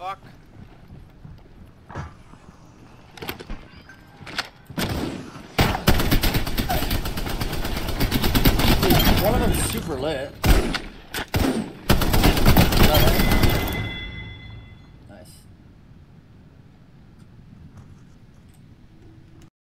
fuck? One of them's super lit.